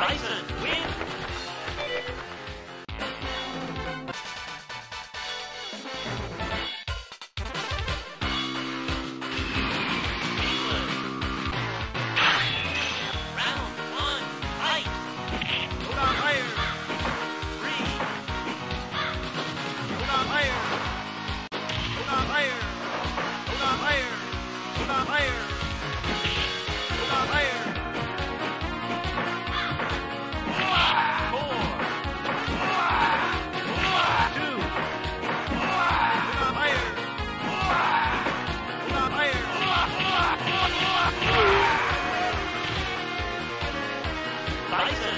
Bison. Bye.